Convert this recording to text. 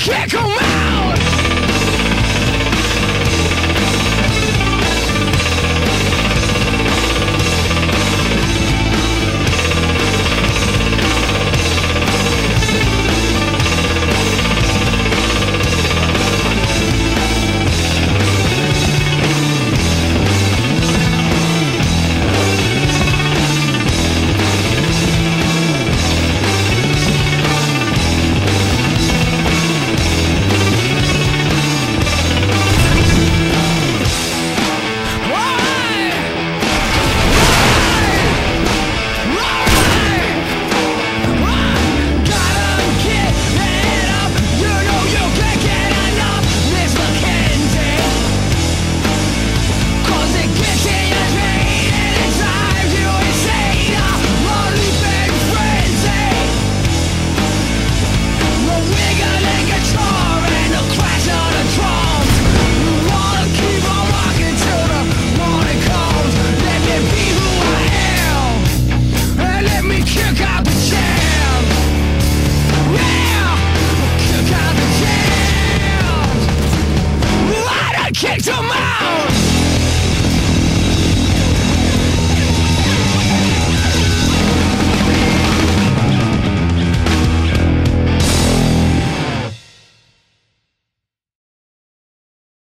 Kick to my